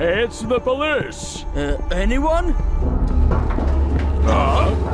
It's the police! Uh, anyone? Huh?